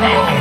battle!